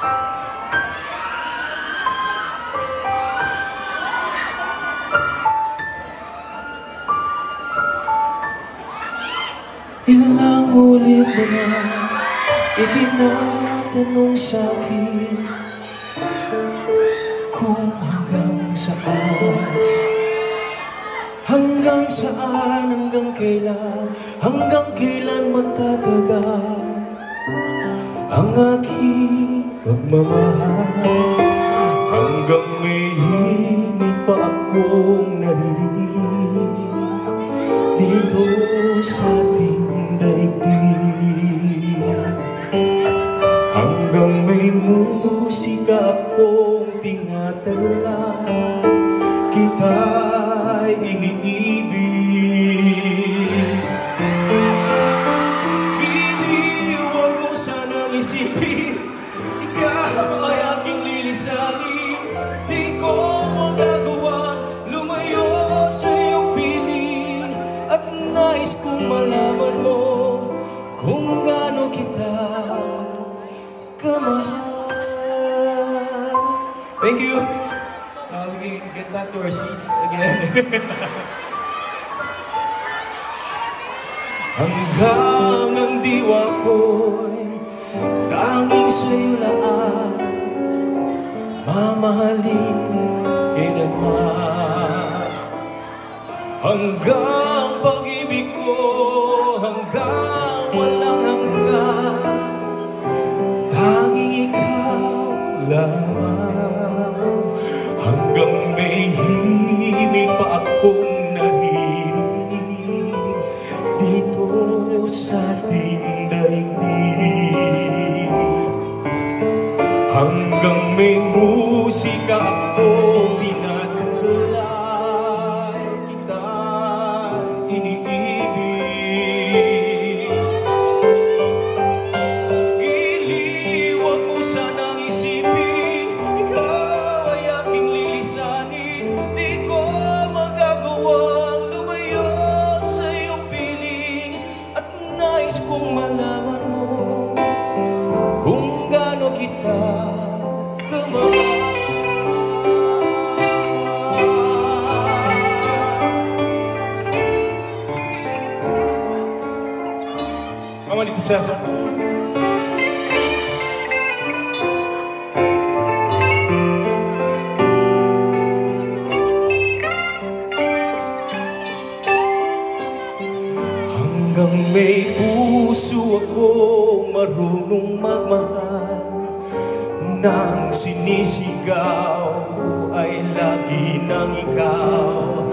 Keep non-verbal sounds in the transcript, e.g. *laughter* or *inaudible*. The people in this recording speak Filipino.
Ilang ulit mo na itinatanong sa'kin Kung hanggang saan. Hanggang saan, hanggang kailan Hanggang kailan magtatagal Ang aking pagmamahal Hanggang may himig pa akong naririnig Dito sa ating daigdig Hanggang may musika akong tinatala Kita'y iniibig malaman mo Kung gaano kita kamahal Thank you. Uh, we can get back to our seats again. *laughs* Hanggang ang diwa ko'y tanging sa'yo lang mamahalin kailanman. Hanggang walang hanggan, tanging ikaw lamang. Cesar Hanggang may puso ako marunong magmahal Nang sinisigaw ay lagi nang ikaw